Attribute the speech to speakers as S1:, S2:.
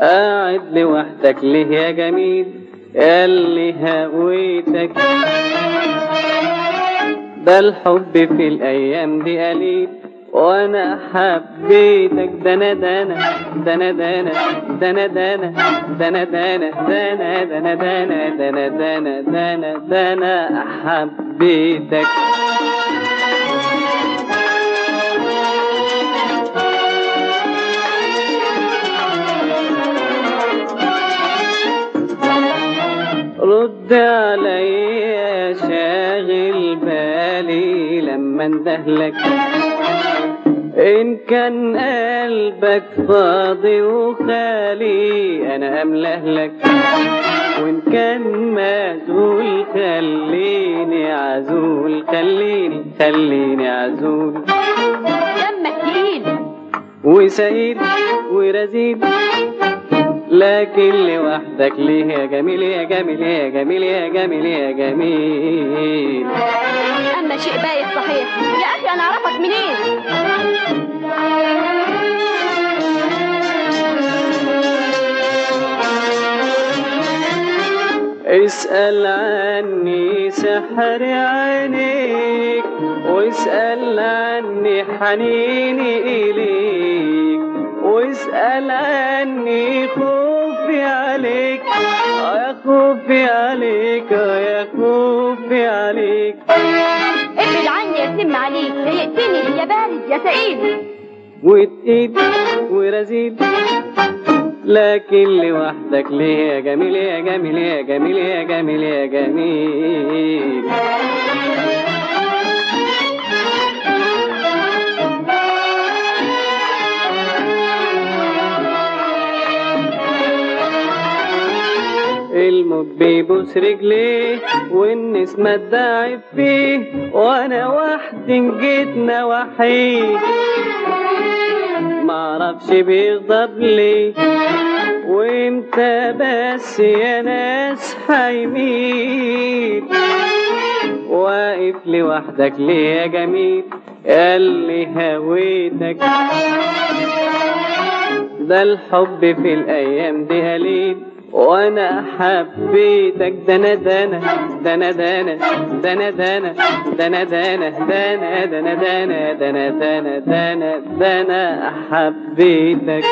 S1: قاعد لوحدك ليه يا جميل؟ اللي هويتك. ده الحب في الأيام دي قليل. وأنا حبيتك دنا دنا دنا دنا دنا دنا دنا دنا دنا دنا دنا دنا دنا دنا دنا حبيتك رد عليا شاغل بالي لما اندهلك إن كان قلبك فاضي وخالي أنا املهلك وإن كان مشغول خليني عزول خليني خليني عزول.
S2: دمك تقيل.
S1: وسعيد ورزيد لكن لوحدك ليه يا جميل يا جميل يا جميل يا جميل يا جميل. اسأل عني سحر عينيك واسأل عني حنيني إليك واسأل عني خوفي عليك. يا خوفي عليك يا خوفي عليك.
S2: ابعد عني يا سم عليك ضايقتني يا بارد يا سعيد.
S1: وتقيد ورزيد. لكن لوحدك ليه يا جميل يا جميل يا جميل يا جميل يا جميل؟ الموت بيبوس رجليه والنسمة تداعب فيه وأنا وحدي جيت نواحيه معرفش بيغضب ليه وامتى بس يا ناس هيميل واقف لوحدك ليه يا جميل؟ اللي هويتك. ده الحب في الأيام دي قليل. وأنا حبيتك دنا دنا دنا دنا دنا دنا دنا دنا دنا دنا دنا دنا دنا دنا دنا حبيتك